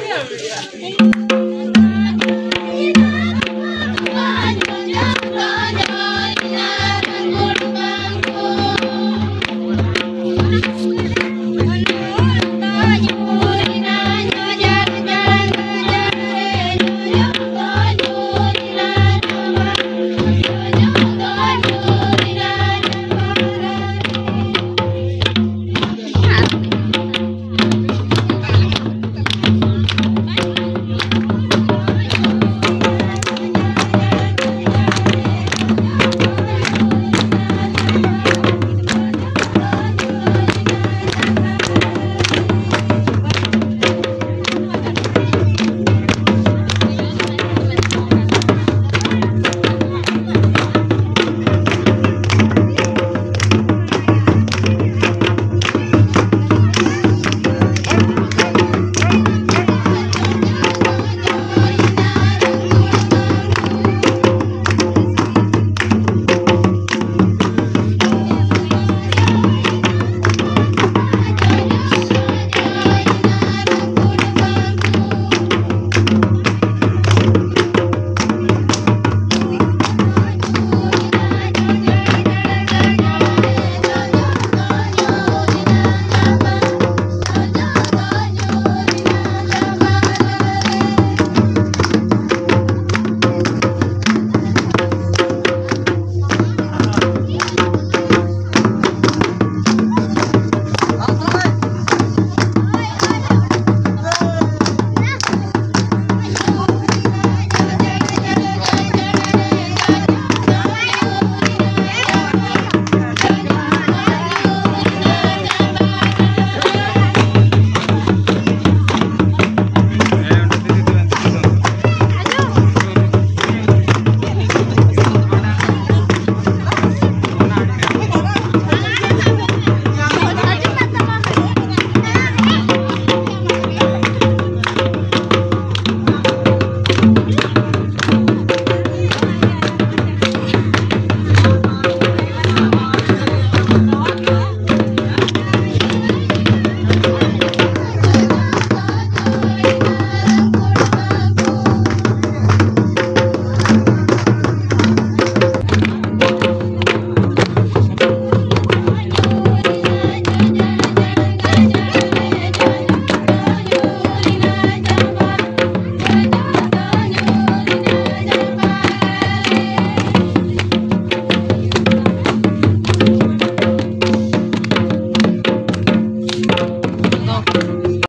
Yeah.